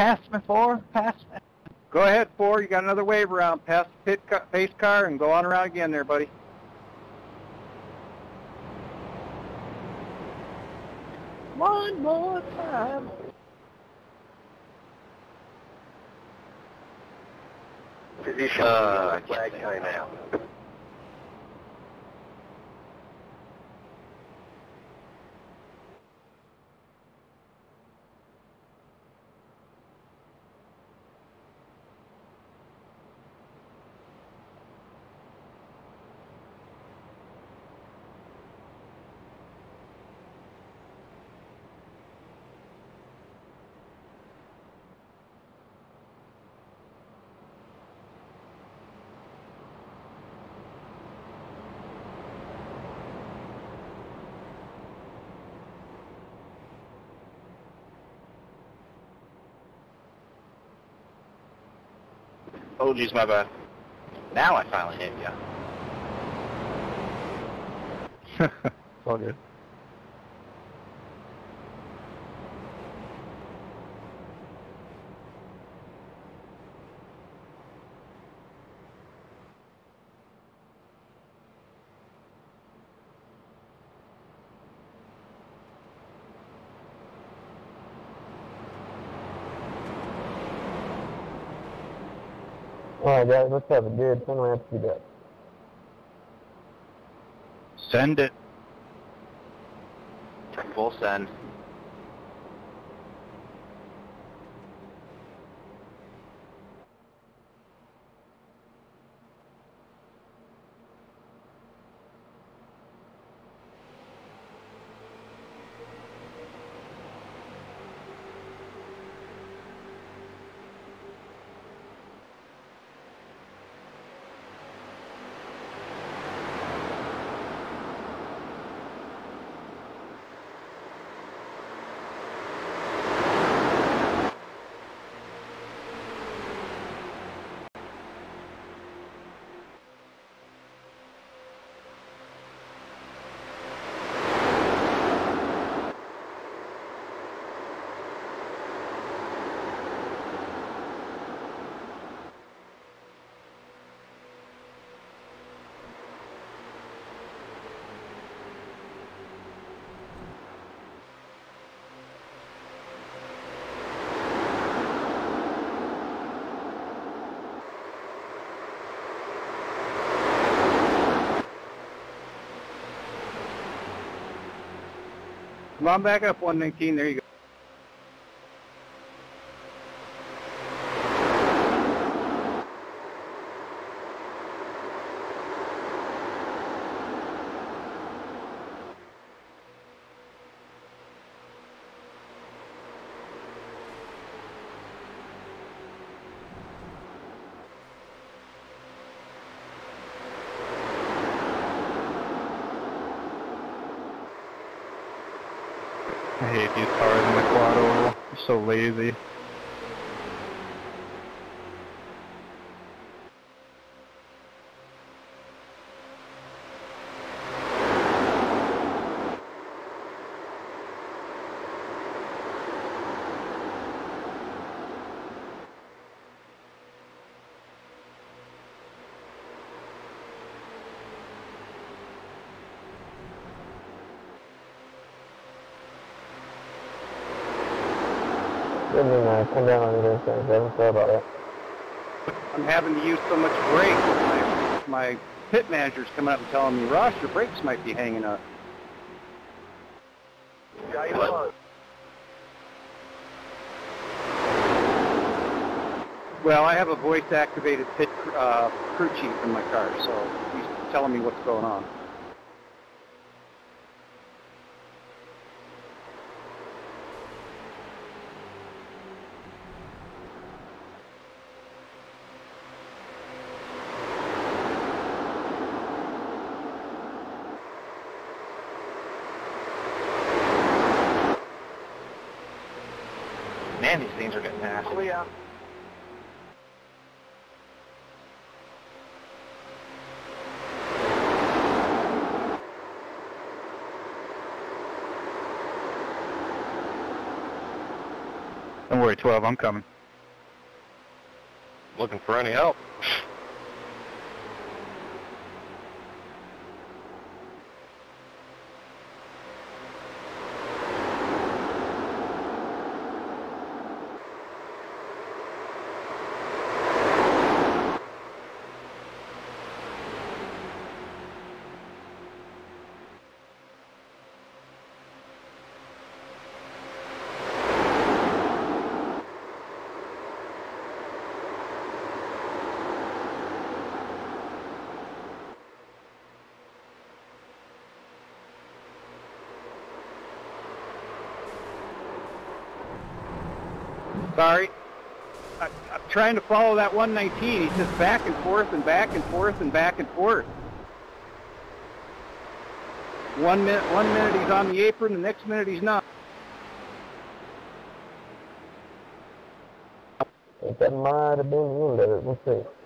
pass me four, pass me. Go ahead, four. You got another wave around. Pass the pit ca- pace car and go on around again there, buddy. One more time. Position Uh, flag timeout. Oh, geez, my bad. Now I finally hit you. it's all good. Alright guys, let's have a good turn around speed up. Send it. Full send. On back up, 119. There you go. I hate these cars in the quad oval. They're so lazy. Come down on this thing, so sorry about that. I'm having to use so much brake. My, my pit manager's coming up and telling me, Ross, your brakes might be hanging up. One. Well, I have a voice-activated pit uh, crew chief in my car, so he's telling me what's going on. Man, these things are getting nasty. Oh, yeah. Don't worry, 12, I'm coming. Looking for any help. Sorry. I, I'm trying to follow that 119. He's just back and forth and back and forth and back and forth. One minute, one minute he's on the apron, the next minute he's not. I that might have been the end of. Let's see.